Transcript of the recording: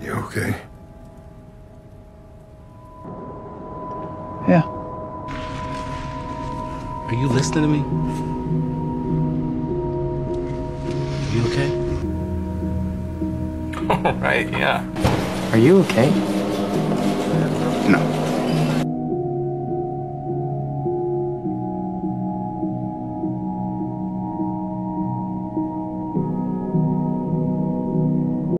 You okay? Yeah. Are you listening to me? You okay? All right, yeah. Are you okay?